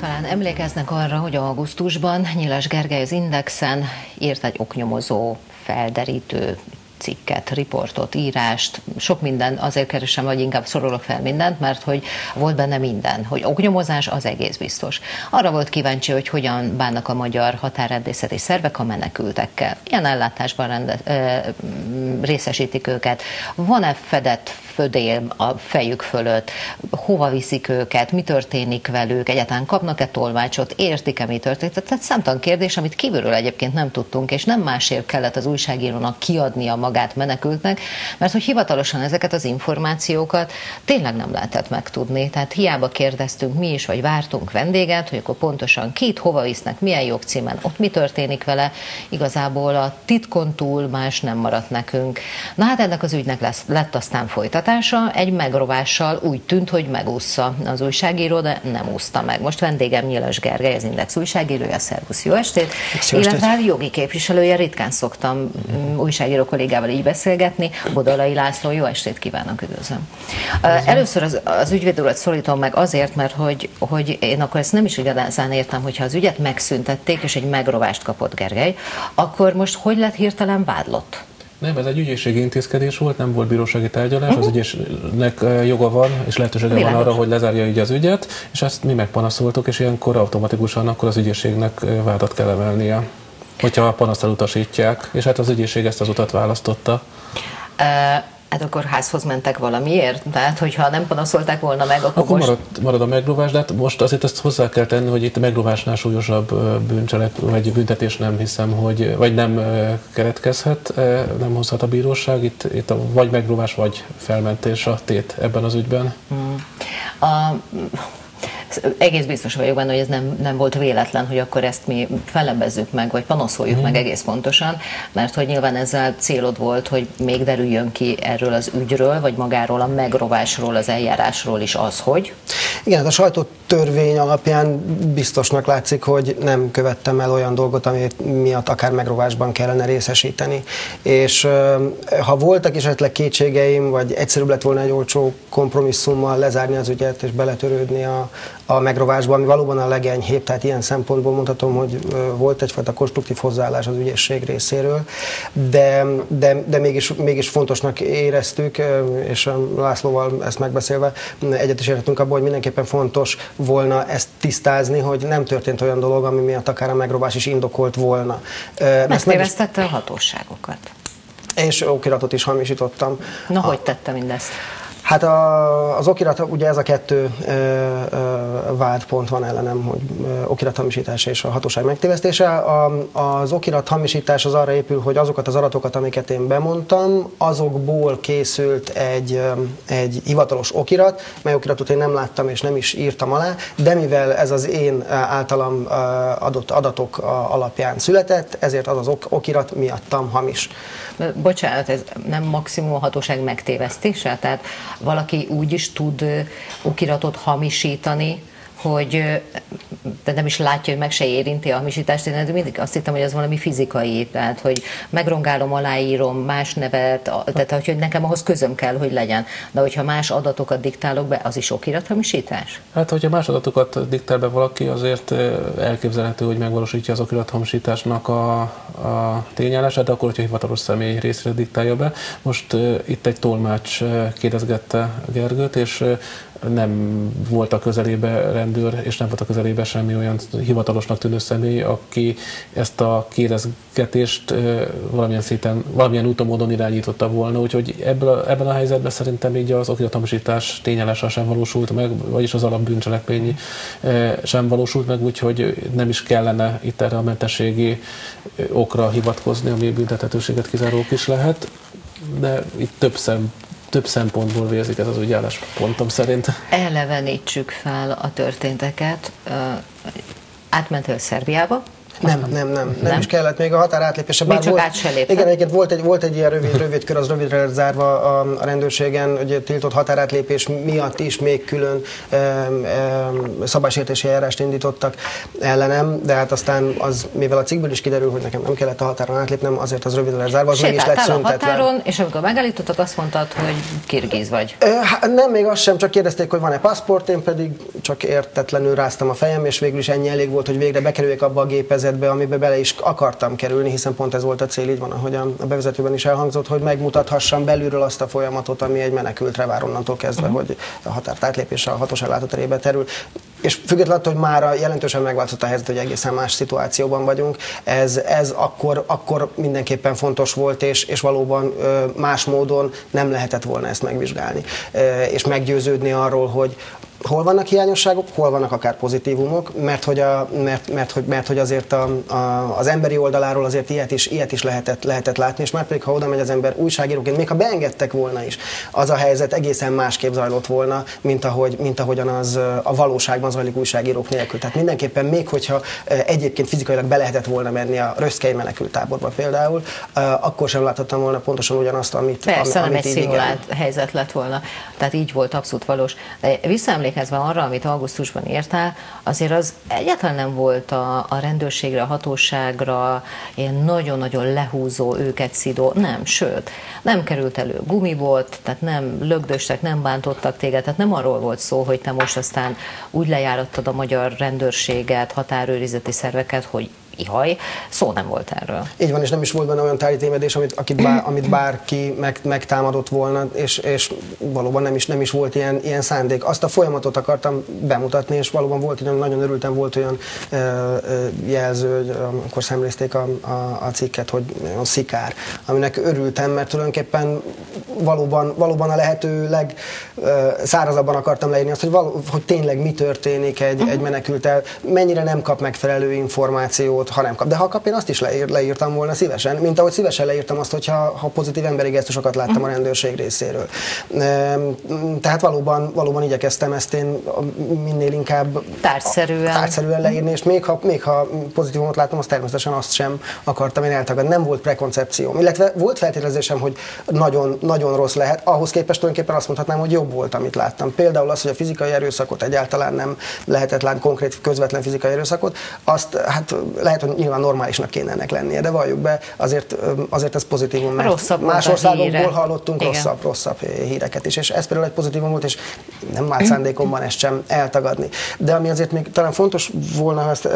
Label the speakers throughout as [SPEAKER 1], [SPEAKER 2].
[SPEAKER 1] Talán emlékeznek arra, hogy augusztusban Nyilas Gergely az Indexen írt egy oknyomozó, felderítő cikket, riportot, írást, sok minden, azért keresem, vagy inkább szorolok fel mindent, mert hogy volt benne minden, hogy oknyomozás az egész biztos. Arra volt kíváncsi, hogy hogyan bánnak a magyar határrendészeti szervek a menekültekkel. Ilyen ellátásban rende, ö, részesítik őket. Van-e fedett födél a fejük fölött, hova viszik őket, mi történik velük, egyáltalán kapnak-e tolmácsot, értik-e, mi történik. Tehát számtalan kérdés, amit kívülről egyébként nem tudtunk, és nem másért kellett az újságírónak kiadnia magát menekültnek, mert hogy hivatalosan ezeket az információkat tényleg nem lehetett megtudni. Tehát hiába kérdeztünk mi is, vagy vártunk vendéget, hogy akkor pontosan kit, hova visznek, milyen jogcímen, ott mi történik vele, igazából a titkon túl más nem maradt nekünk. Na hát ennek az ügynek lesz, lett aztán folytatása, egy megrovással úgy tűnt, hogy megúszza az újságíró, de nem úszta meg. Most vendégem Nyilas Gergely, az Index újságírója, szervusz, jó estét, jó illetve jogi képviselője, ritkán szoktam újságíró kollégát kollégával így beszélgetni. Bodolai László, jó estét kívánok, üdvözlöm. Először az, az ügyvéd urat szólítom meg azért, mert hogy, hogy én akkor ezt nem is igazán értem, hogyha az ügyet megszüntették, és egy megrovást kapott Gergely, akkor most hogy lett hirtelen vádlott?
[SPEAKER 2] Nem, ez egy ügyészségi intézkedés volt, nem volt bírósági tárgyalás, uh-huh. az ügyésznek joga van, és lehetősége Világos. van arra, hogy lezárja így az ügyet, és ezt mi megpanaszoltuk, és ilyenkor automatikusan akkor az ügyészségnek vádat kell emelnie hogyha a panaszt elutasítják, és hát az ügyészség ezt az utat választotta.
[SPEAKER 1] Hát akkor házhoz mentek valamiért? Tehát, hogyha nem panaszolták volna meg, akkor,
[SPEAKER 2] akkor most... marad, marad a megrovás, de hát most azért ezt hozzá kell tenni, hogy itt a megrovásnál súlyosabb bűncselek, vagy büntetés nem hiszem, hogy, vagy nem keretkezhet, nem hozhat a bíróság. Itt, itt a, vagy megrovás, vagy felmentés a tét ebben az ügyben. Hmm. A
[SPEAKER 1] egész biztos vagyok benne, hogy ez nem, nem volt véletlen, hogy akkor ezt mi felebezzük meg, vagy panaszoljuk mm. meg egész pontosan, mert hogy nyilván ezzel célod volt, hogy még derüljön ki erről az ügyről, vagy magáról a megrovásról, az eljárásról is az, hogy?
[SPEAKER 3] Igen, hát a sajtótörvény alapján biztosnak látszik, hogy nem követtem el olyan dolgot, ami miatt akár megrovásban kellene részesíteni. És ha voltak esetleg kétségeim, vagy egyszerűbb lett volna egy olcsó kompromisszummal lezárni az ügyet és beletörődni a, a megrovásba, ami valóban a legenyhébb, tehát ilyen szempontból mondhatom, hogy volt egyfajta konstruktív hozzáállás az ügyészség részéről, de, de, de mégis, mégis fontosnak éreztük, és Lászlóval ezt megbeszélve egyet is értettünk abban, hogy mindenképpen fontos volna ezt tisztázni, hogy nem történt olyan dolog, ami miatt akár a megrovás is indokolt volna.
[SPEAKER 1] Megtévesztette a hatóságokat.
[SPEAKER 3] És okiratot is hamisítottam.
[SPEAKER 1] Na, a, hogy tette mindezt?
[SPEAKER 3] Hát a, az okirat, ugye ez a kettő ö, ö, vádpont van ellenem, hogy okirat hamisítása és a hatóság megtévesztése. A, az okirat hamisítás az arra épül, hogy azokat az adatokat, amiket én bemondtam, azokból készült egy, egy hivatalos okirat, mely okiratot én nem láttam és nem is írtam alá, de mivel ez az én általam adott adatok alapján született, ezért az az okirat miattam hamis.
[SPEAKER 1] Bocsánat, ez nem maximum a hatóság megtévesztése? Tehát valaki úgy is tud okiratot hamisítani, hogy de nem is látja, hogy meg se érinti a hamisítást, én mindig azt hittem, hogy az valami fizikai, tehát hogy megrongálom, aláírom más nevet, tehát hogy nekem ahhoz közöm kell, hogy legyen. De hogyha más adatokat diktálok be, az is okirathamisítás?
[SPEAKER 2] Hát, hogyha más adatokat diktál be valaki, azért elképzelhető, hogy megvalósítja az okirathamisításnak a, a tényállását, akkor, hogyha hivatalos személy részre diktálja be. Most itt egy tolmács kérdezgette Gergőt, és nem volt a közelébe rendőr, és nem volt a közelébe semmi olyan hivatalosnak tűnő személy, aki ezt a kérdezgetést valamilyen szépen, valamilyen úton módon irányította volna, úgyhogy ebből a, ebben a helyzetben szerintem így az okiratomosítás tényállása sem valósult meg, vagyis az alapbűncselekmény sem valósult meg, úgyhogy nem is kellene itt erre a mentességi okra hivatkozni, ami büntethetőséget kizárók is lehet. De itt több szem, több szempontból vérzik ez az ügyállás pontom szerint.
[SPEAKER 1] Elevenítsük fel a történteket. Átmentél Szerbiába,
[SPEAKER 3] Nem, nem, nem, nem, nem, is kellett még a határ átlépése.
[SPEAKER 1] Bár csak volt, át se
[SPEAKER 3] Igen, egyébként volt egy, volt egy ilyen rövid, rövid kör, az rövidre zárva a, a rendőrségen, hogy tiltott határátlépés miatt is még külön e, e, szabálysértési eljárást indítottak ellenem, de hát aztán az, mivel a cikkből is kiderül, hogy nekem nem kellett a határon átlépnem, azért az rövidre zárva, az meg is lett szüntetve.
[SPEAKER 1] a határon, és amikor megállítottak, azt mondtad, hogy kirgiz vagy.
[SPEAKER 3] Hát nem, még azt sem, csak kérdezték, hogy van-e paszport, én pedig csak értetlenül ráztam a fejem, és végül is ennyi elég volt, hogy végre bekerüljek abba a gépezetbe, amiben bele is akartam kerülni, hiszen pont ez volt a cél, így van, ahogy a bevezetőben is elhangzott, hogy megmutathassam belülről azt a folyamatot, ami egy menekültre vár onnantól kezdve, uh-huh. hogy a határt átlépése a hatos ellátóterébe terül. És függetlenül attól, hogy már jelentősen megváltozott a helyzet, hogy egészen más szituációban vagyunk, ez, ez akkor, akkor mindenképpen fontos volt, és, és valóban más módon nem lehetett volna ezt megvizsgálni. És meggyőződni arról, hogy hol vannak hiányosságok, hol vannak akár pozitívumok, mert hogy, a, mert, mert, hogy, mert hogy azért a, a, az emberi oldaláról azért ilyet is, ilyet is lehetett, lehetett látni, és már pedig ha oda megy az ember újságíróként, még ha beengedtek volna is, az a helyzet egészen másképp zajlott volna, mint, ahogy, mint ahogyan az a valóságban zajlik újságírók nélkül. Tehát mindenképpen még hogyha egyébként fizikailag be lehetett volna menni a Röszkei menekültáborba például, akkor sem láthattam volna pontosan ugyanazt, amit,
[SPEAKER 1] Persze,
[SPEAKER 3] amit
[SPEAKER 1] nem egy szimulált helyzet lett volna. Tehát így volt abszolút valós. Visszaemlékszem emlékezve arra, amit augusztusban írtál, azért az egyáltalán nem volt a, a rendőrségre, a hatóságra ilyen nagyon-nagyon lehúzó, őket szidó, nem, sőt, nem került elő gumibolt, tehát nem lögdöstek, nem bántottak téged, tehát nem arról volt szó, hogy te most aztán úgy lejárattad a magyar rendőrséget, határőrizeti szerveket, hogy ihaj, szó nem volt erről.
[SPEAKER 3] Így van, és nem is volt benne olyan tárgyi tévedés, amit, akit bár, amit bárki meg, megtámadott volna, és, és valóban nem is, nem is volt ilyen, ilyen szándék. Azt a folyamatot akartam bemutatni, és valóban volt olyan, nagyon örültem, volt olyan ö, ö, jelző, amikor szemlézték a, a, a cikket, hogy a szikár, aminek örültem, mert tulajdonképpen valóban, valóban a lehető legszárazabban akartam leírni azt, hogy, való, hogy tényleg mi történik egy, egy menekültel, mennyire nem kap megfelelő információt, ha nem kap. De ha kap, én azt is leír, leírtam volna szívesen, mint ahogy szívesen leírtam azt, hogyha ha pozitív emberi gesztusokat láttam a rendőrség részéről. Tehát valóban, valóban igyekeztem ezt én minél inkább
[SPEAKER 1] tárgyszerűen,
[SPEAKER 3] tárgyszerűen leírni, és még ha, még ha pozitívumot láttam, azt természetesen azt sem akartam én eltagadni. Nem volt prekoncepcióm, illetve volt feltételezésem, hogy nagyon, nagyon rossz lehet. Ahhoz képest tulajdonképpen azt mondhatnám, hogy jobb volt, amit láttam. Például az, hogy a fizikai erőszakot egyáltalán nem lehetett látni, konkrét közvetlen fizikai erőszakot, azt hát lehet, hogy nyilván normálisnak kéne ennek lennie, de valljuk be, azért, azért ez pozitívum, mert rosszabb más országokból hallottunk Igen. rosszabb, rosszabb híreket is, és ez például egy pozitívum volt, és nem vált szándékomban ezt sem eltagadni. De ami azért még talán fontos volna, azt,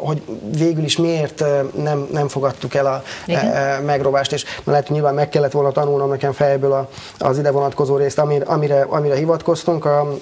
[SPEAKER 3] hogy végül is miért nem, nem fogadtuk el a Igen. megrovást, és lehet, nyilván meg kellett volna tanulnom nekem fejből a, az ide vonatkozó részt, amire, amire, amire hivatkoztunk, a, a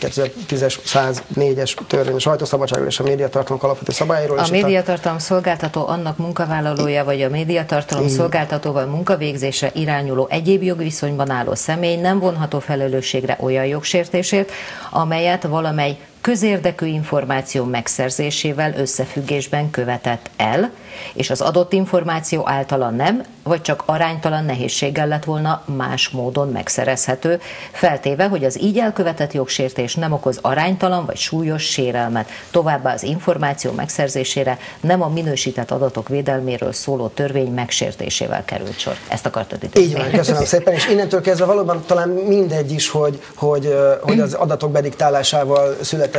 [SPEAKER 3] 2010-es 104-es törvény a sajtószabadságról és a médiatartalom alapvető szabályról.
[SPEAKER 1] A média médiatartalom szolgáltató annak munkavállalója vagy a médiatartalom szolgáltatóval munkavégzésre irányuló egyéb jogviszonyban álló személy nem vonható felelősségre olyan jogsértésért, amelyet valamely közérdekű információ megszerzésével összefüggésben követett el, és az adott információ általa nem, vagy csak aránytalan nehézséggel lett volna más módon megszerezhető, feltéve, hogy az így elkövetett jogsértés nem okoz aránytalan vagy súlyos sérelmet. Továbbá az információ megszerzésére nem a minősített adatok védelméről szóló törvény megsértésével került sor. Ezt akartad itt.
[SPEAKER 3] Így van, köszönöm szépen, és innentől kezdve valóban talán mindegy is, hogy, hogy, hogy az adatok bediktálásával született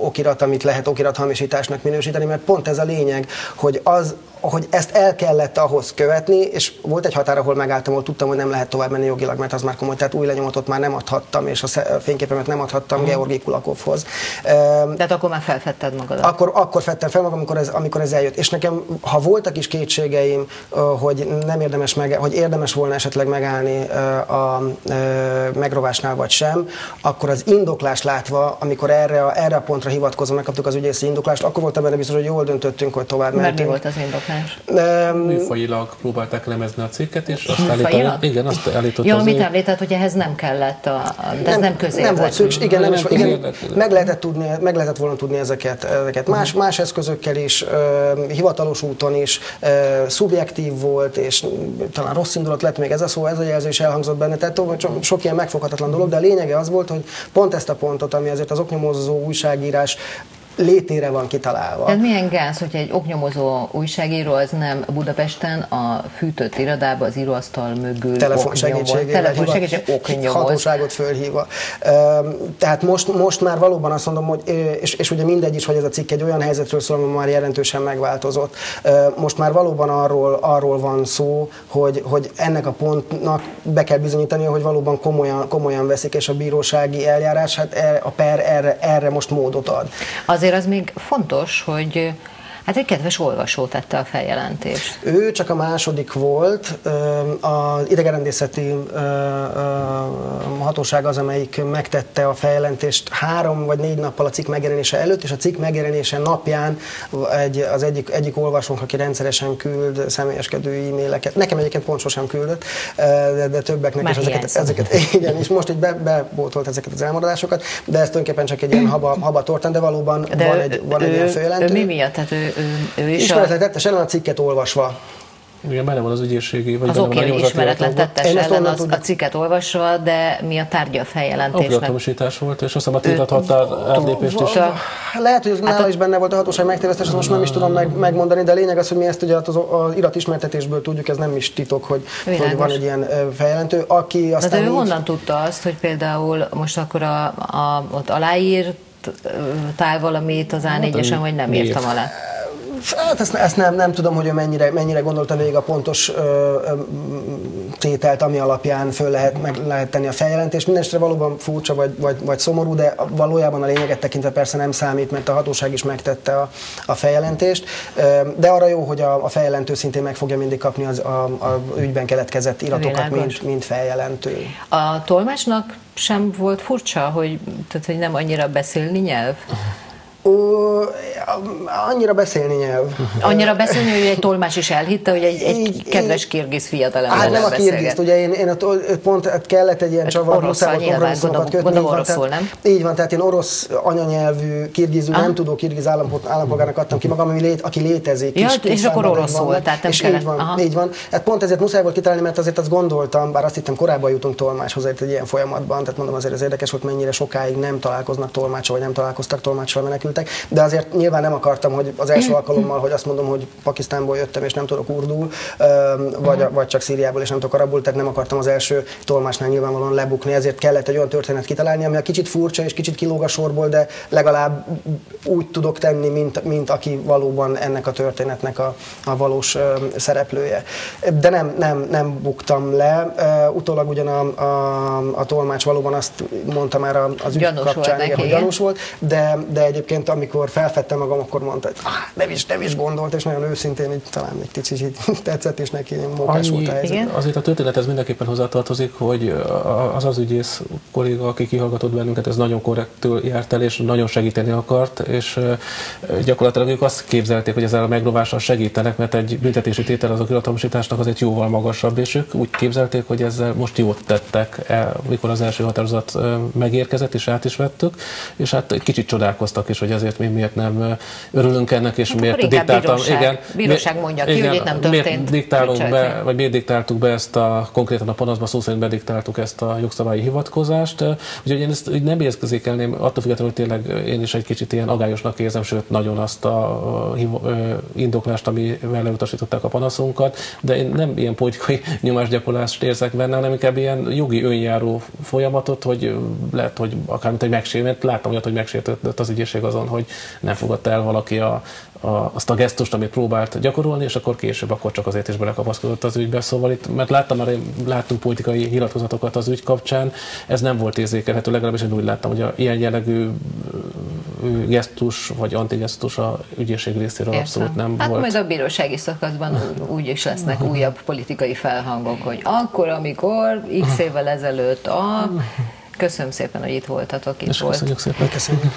[SPEAKER 3] okirat, amit lehet okirathamisításnak minősíteni, mert pont ez a lényeg, hogy az, hogy ezt el kellett ahhoz követni, és volt egy határ, ahol megálltam, ahol tudtam, hogy nem lehet tovább menni jogilag, mert az már komoly, tehát új lenyomatot már nem adhattam, és a fényképemet nem adhattam uh-huh. Georgi Kulakovhoz.
[SPEAKER 1] Tehát akkor már felfedted magad.
[SPEAKER 3] Akkor, akkor fettem fel magam, amikor ez, amikor ez eljött. És nekem, ha voltak is kétségeim, hogy nem érdemes meg, hogy érdemes volna esetleg megállni a megrovásnál vagy sem, akkor az indoklást látva, amikor erre a, erre a pontra hivatkozva megkaptuk az ügyészi indoklást, akkor voltam benne biztos, hogy jól döntöttünk, hogy tovább mentünk.
[SPEAKER 1] Mert mi volt az indoklás?
[SPEAKER 2] Um, Műfajilag próbálták lemezni a cikket, és azt állított, igen, azt állított
[SPEAKER 1] Jó, mit említett, hogy ehhez nem kellett, a, de ez nem, nem közé.
[SPEAKER 3] Nem volt szükség, igen, nem, nem, is, igen, meg, lehetett tudni, meg lehetett volna tudni ezeket. ezeket. Más, uh-huh. más eszközökkel is, uh, hivatalos úton is, uh, szubjektív volt, és talán rossz indulat lett még ez a szó, ez a jelzés elhangzott benne, tehát sok ilyen megfoghatatlan dolog, de a lényege az volt, hogy pont ezt a pontot, ami azért az oknyomozó újságírás létére van kitalálva.
[SPEAKER 1] Tehát milyen gáz, hogyha egy oknyomozó újságíró az nem Budapesten a fűtött irodába az íróasztal mögül
[SPEAKER 3] telefon segítségével telefon oknyomoz. hatóságot fölhívva. Tehát most, most már valóban azt mondom, hogy, és, és ugye mindegy is, hogy ez a cikk egy olyan helyzetről szól, ami már jelentősen megváltozott. Most már valóban arról, arról van szó, hogy, hogy ennek a pontnak be kell bizonyítani, hogy valóban komolyan, komolyan veszik, és a bírósági eljárás, hát e, a per erre, erre most módot ad.
[SPEAKER 1] Azért az még fontos, hogy Hát egy kedves olvasó tette a feljelentést.
[SPEAKER 3] Ő csak a második volt. Az idegerendészeti hatóság az, amelyik megtette a feljelentést három vagy négy nappal a cikk megjelenése előtt, és a cikk megjelenése napján egy, az egyik, egyik olvasónk, aki rendszeresen küld személyeskedő e-maileket, nekem egyébként pont sosem küldött, de, de többeknek
[SPEAKER 1] Már
[SPEAKER 3] is ezeket, ezeket, igen, és most így be, bebótolt ezeket az elmaradásokat, de ez tulajdonképpen csak egy ilyen haba, haba tortán, de valóban de van egy, van egy ilyen följelentő.
[SPEAKER 1] Ő mi miatt? Tehát ő ő, ő is
[SPEAKER 3] Ismeretlen a... tettes ellen a cikket olvasva.
[SPEAKER 2] Igen, benne van az ügyészségi,
[SPEAKER 1] vagy az oké, okay, ismeretlen tettes ellen az, a cikket olvasva, de mi a tárgya a feljelentésnek?
[SPEAKER 2] Opiatomosítás volt, és azt hiszem a tiltott határ átlépést is.
[SPEAKER 3] Lehet, hogy az nála is benne volt a hatóság megtévesztés, most nem is tudom meg, megmondani, de a lényeg az, hogy mi ezt ugye az, az iratismertetésből tudjuk, ez nem is titok, hogy, hogy van egy ilyen feljelentő. Aki aztán
[SPEAKER 1] de ő honnan tudta azt, hogy például most akkor a, a, ott aláírt tál valamit az A4-esen, hát, vagy nem írtam alá?
[SPEAKER 3] Hát ezt, ezt nem, nem tudom, hogy ő mennyire, mennyire gondolta végig a pontos ö, ö, tételt, ami alapján föl lehet, meg lehet tenni a feljelentést. Mindenesetre valóban furcsa vagy, vagy, vagy szomorú, de valójában a lényeget tekintve persze nem számít, mert a hatóság is megtette a, a feljelentést. De arra jó, hogy a, a feljelentő szintén meg fogja mindig kapni az a, a ügyben keletkezett iratokat, mint, mint feljelentő.
[SPEAKER 1] A tolmácsnak sem volt furcsa, hogy, tehát, hogy nem annyira beszélni nyelv?
[SPEAKER 3] Ó, annyira beszélni nyelv.
[SPEAKER 1] Annyira beszélni, hogy egy tolmás is elhitte, hogy egy, egy így, kedves kirgiz fiatalember
[SPEAKER 3] Hát nem a kirgizt, ugye én, én ott, pont kellett egy ilyen csavar,
[SPEAKER 1] muszáj volt kompromisszumokat kötni. Gondolom oroszul, nem?
[SPEAKER 3] Így van, tehát én orosz anyanyelvű, kirgizű, nem tudó kirgiz állampolgárnak adtam ki magam, ami lét, aki létezik.
[SPEAKER 1] Ja, kis, és akkor oroszul, tehát nem és
[SPEAKER 3] kellett. Így van, Aha. így van. Hát pont ezért muszáj volt kitalálni, mert azért azt gondoltam, bár azt hittem korábban jutunk tolmáshoz egy ilyen folyamatban, tehát mondom azért az érdekes volt, mennyire sokáig nem találkoznak tolmácsal, vagy nem találkoztak tolmácsal menekültek, de azért nyilván nem akartam, hogy az első alkalommal, hogy azt mondom, hogy Pakisztánból jöttem és nem tudok urdul, vagy, uh-huh. vagy csak Szíriából és nem tudok arabul, tehát nem akartam az első tolmásnál nyilvánvalóan lebukni, ezért kellett egy olyan történet kitalálni, ami a kicsit furcsa és kicsit kilóg a sorból, de legalább úgy tudok tenni, mint, mint aki valóban ennek a történetnek a, a valós szereplője. De nem, nem, nem buktam le. Utólag ugyan a, a, a tolmács valóban azt mondta már az ügy kapcsán,
[SPEAKER 1] igen,
[SPEAKER 3] hogy gyanús volt, de, de egyébként amikor felfedtem magam, akkor mondta, hogy ah, nem, is, nem is gondolt, és nagyon őszintén így, talán egy kicsit így tetszett, és neki mókás volt a helyzet.
[SPEAKER 2] Azért a történethez mindenképpen hozzátartozik, hogy az az ügyész kolléga, aki kihallgatott bennünket, ez nagyon korrektül járt el, és nagyon segíteni akart, és gyakorlatilag ők azt képzelték, hogy ezzel a meglovással segítenek, mert egy büntetési tétel az a kilatomosításnak azért jóval magasabb, és ők úgy képzelték, hogy ezzel most jót tettek, el, mikor az első határozat megérkezett, és át is vettük, és hát egy kicsit csodálkoztak is, hogy ezért mi miért nem örülünk ennek, és hát miért
[SPEAKER 1] diktáltam. Bíróság, igen, bíróság mondja ki, igen, hogy itt nem történt.
[SPEAKER 2] Miért diktálunk be, vagy miért diktáltuk be ezt a, konkrétan a panaszban szó szerint bediktáltuk ezt a jogszabályi hivatkozást. Úgyhogy én ezt úgy nem érzékelném, attól függetlenül, hogy tényleg én is egy kicsit ilyen agályosnak érzem, sőt nagyon azt a indoklást, amivel elutasították a panaszunkat, de én nem ilyen politikai nyomásgyakorlást érzek benne, hanem inkább ilyen jogi önjáró folyamatot, hogy lehet, hogy akár mint egy megsértett, láttam olyat, hogy megsértett az ügyészség azon, hogy nem fogadta el valaki a, a, azt a gesztust, amit próbált gyakorolni, és akkor később akkor csak azért is belekapaszkodott az ügybe. Szóval itt, mert láttam már, láttunk politikai nyilatkozatokat az ügy kapcsán, ez nem volt érzékelhető, legalábbis én úgy láttam, hogy a ilyen jellegű gesztus vagy antigesztus a ügyészség részéről Értem. abszolút nem
[SPEAKER 1] hát
[SPEAKER 2] volt.
[SPEAKER 1] majd a bírósági szakaszban úgy is lesznek újabb politikai felhangok, hogy akkor, amikor x évvel ezelőtt a... Köszönöm szépen, hogy itt voltatok. Itt
[SPEAKER 2] és
[SPEAKER 1] volt.
[SPEAKER 2] köszönjük szépen. Köszönjük.